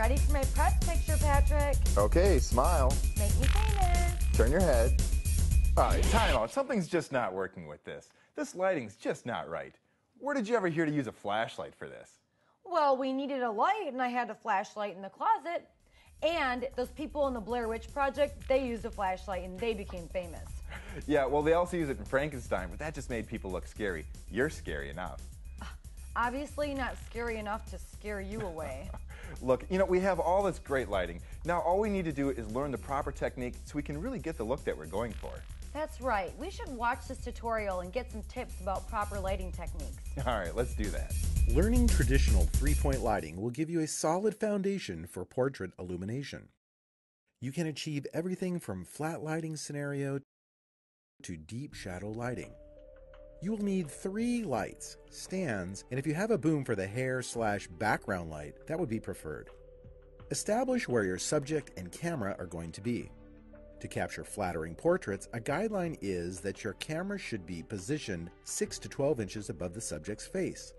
ready for my press picture, Patrick. Okay, smile. Make me famous. Turn your head. All right, time out. Something's just not working with this. This lighting's just not right. Where did you ever hear to use a flashlight for this? Well, we needed a light, and I had a flashlight in the closet. And those people in the Blair Witch Project, they used a flashlight and they became famous. Yeah, well, they also use it in Frankenstein, but that just made people look scary. You're scary enough. Obviously, not scary enough to scare you away. Look, you know, we have all this great lighting. Now, all we need to do is learn the proper technique so we can really get the look that we're going for. That's right. We should watch this tutorial and get some tips about proper lighting techniques. All right, let's do that. Learning traditional three-point lighting will give you a solid foundation for portrait illumination. You can achieve everything from flat lighting scenario to deep shadow lighting. You will need three lights, stands, and if you have a boom for the hair slash background light, that would be preferred. Establish where your subject and camera are going to be. To capture flattering portraits, a guideline is that your camera should be positioned 6 to 12 inches above the subject's face.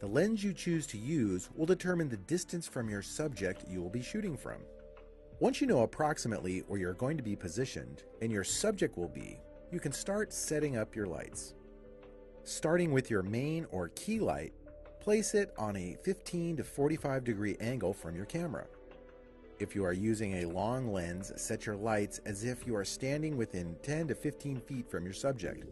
The lens you choose to use will determine the distance from your subject you will be shooting from. Once you know approximately where you're going to be positioned and your subject will be, you can start setting up your lights. Starting with your main or key light, place it on a 15 to 45 degree angle from your camera. If you are using a long lens, set your lights as if you are standing within 10 to 15 feet from your subject.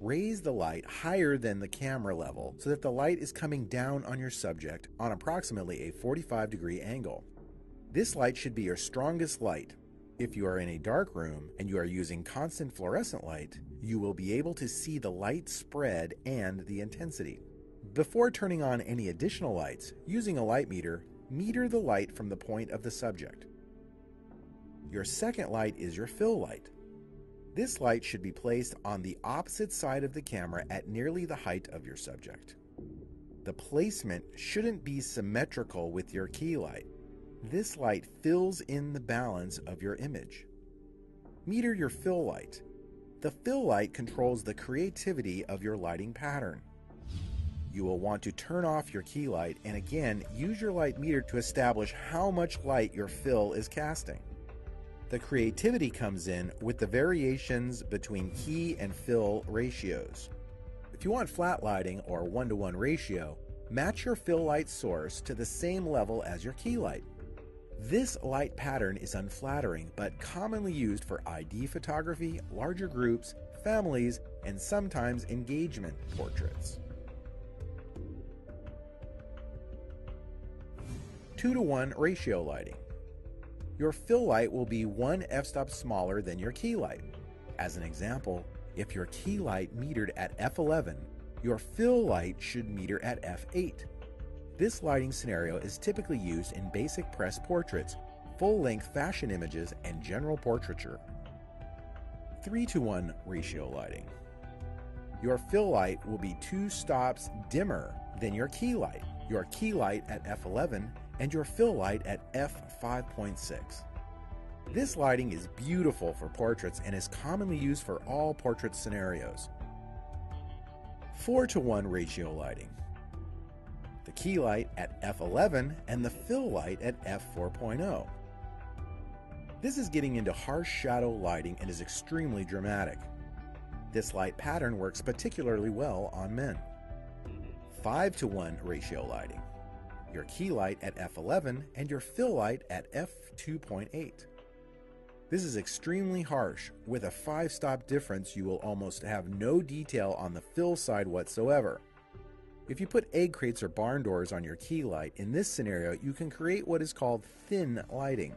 Raise the light higher than the camera level so that the light is coming down on your subject on approximately a 45 degree angle. This light should be your strongest light. If you are in a dark room and you are using constant fluorescent light, you will be able to see the light spread and the intensity. Before turning on any additional lights, using a light meter, meter the light from the point of the subject. Your second light is your fill light. This light should be placed on the opposite side of the camera at nearly the height of your subject. The placement shouldn't be symmetrical with your key light. This light fills in the balance of your image. Meter your fill light. The fill light controls the creativity of your lighting pattern. You will want to turn off your key light and again use your light meter to establish how much light your fill is casting. The creativity comes in with the variations between key and fill ratios. If you want flat lighting or one to one ratio, match your fill light source to the same level as your key light. This light pattern is unflattering but commonly used for ID photography, larger groups, families, and sometimes engagement portraits. 2 to 1 ratio lighting. Your fill light will be one f-stop smaller than your key light. As an example, if your key light metered at f11, your fill light should meter at f8. This lighting scenario is typically used in basic press portraits, full-length fashion images, and general portraiture. 3 to 1 ratio lighting. Your fill light will be two stops dimmer than your key light. Your key light at f11 and your fill light at f5.6. This lighting is beautiful for portraits and is commonly used for all portrait scenarios. 4 to 1 ratio lighting. The key light at f11 and the fill light at f4.0. This is getting into harsh shadow lighting and is extremely dramatic. This light pattern works particularly well on men. 5 to 1 ratio lighting your key light at f11, and your fill light at f2.8. This is extremely harsh. With a 5 stop difference, you will almost have no detail on the fill side whatsoever. If you put egg crates or barn doors on your key light, in this scenario, you can create what is called thin lighting.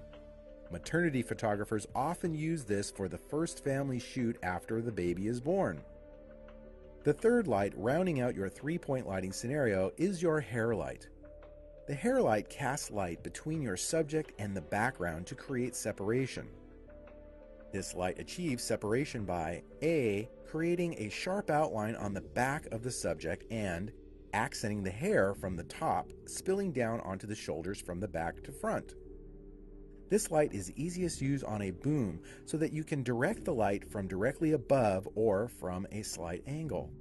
Maternity photographers often use this for the first family shoot after the baby is born. The third light, rounding out your three point lighting scenario, is your hair light. The hair light casts light between your subject and the background to create separation. This light achieves separation by A. creating a sharp outline on the back of the subject and accenting the hair from the top, spilling down onto the shoulders from the back to front. This light is easiest used on a boom so that you can direct the light from directly above or from a slight angle.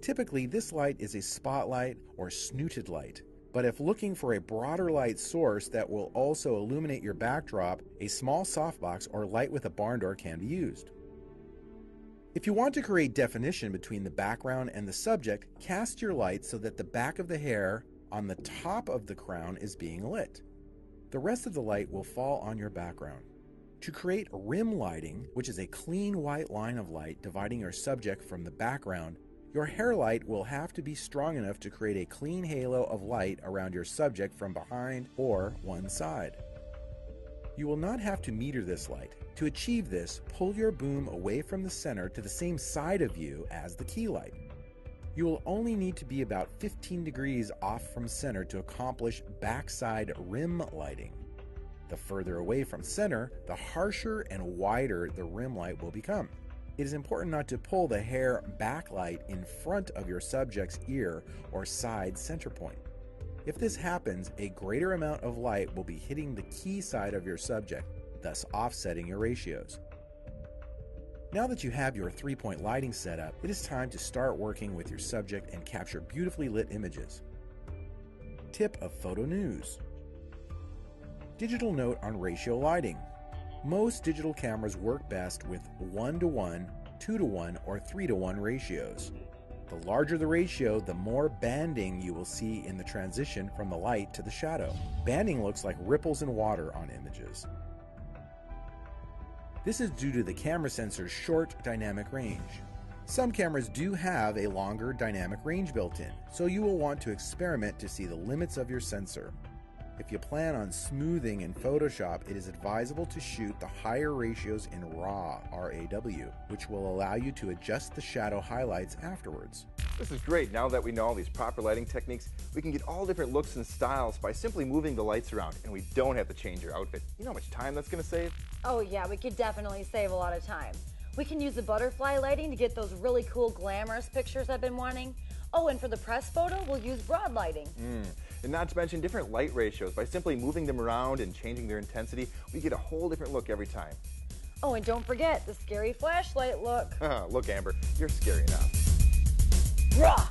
Typically, this light is a spotlight or snooted light. But if looking for a broader light source that will also illuminate your backdrop, a small softbox or light with a barn door can be used. If you want to create definition between the background and the subject, cast your light so that the back of the hair on the top of the crown is being lit. The rest of the light will fall on your background. To create rim lighting, which is a clean white line of light dividing your subject from the background, your hair light will have to be strong enough to create a clean halo of light around your subject from behind or one side. You will not have to meter this light. To achieve this, pull your boom away from the center to the same side of you as the key light. You will only need to be about 15 degrees off from center to accomplish backside rim lighting. The further away from center, the harsher and wider the rim light will become. It is important not to pull the hair backlight in front of your subject's ear or side center point. If this happens, a greater amount of light will be hitting the key side of your subject, thus offsetting your ratios. Now that you have your three point lighting set up, it is time to start working with your subject and capture beautifully lit images. Tip of Photo News Digital note on ratio lighting. Most digital cameras work best with 1 to 1, 2 to 1, or 3 to 1 ratios. The larger the ratio, the more banding you will see in the transition from the light to the shadow. Banding looks like ripples in water on images. This is due to the camera sensor's short dynamic range. Some cameras do have a longer dynamic range built in, so you will want to experiment to see the limits of your sensor. If you plan on smoothing in Photoshop, it is advisable to shoot the higher ratios in RAW, RAW, which will allow you to adjust the shadow highlights afterwards. This is great. Now that we know all these proper lighting techniques, we can get all different looks and styles by simply moving the lights around, and we don't have to change your outfit. You know how much time that's going to save? Oh yeah, we could definitely save a lot of time. We can use the butterfly lighting to get those really cool glamorous pictures I've been wanting. Oh, and for the press photo, we'll use broad lighting. Mm. And not to mention different light ratios. By simply moving them around and changing their intensity, we get a whole different look every time. Oh, and don't forget the scary flashlight look. look, Amber, you're scary enough. Rah!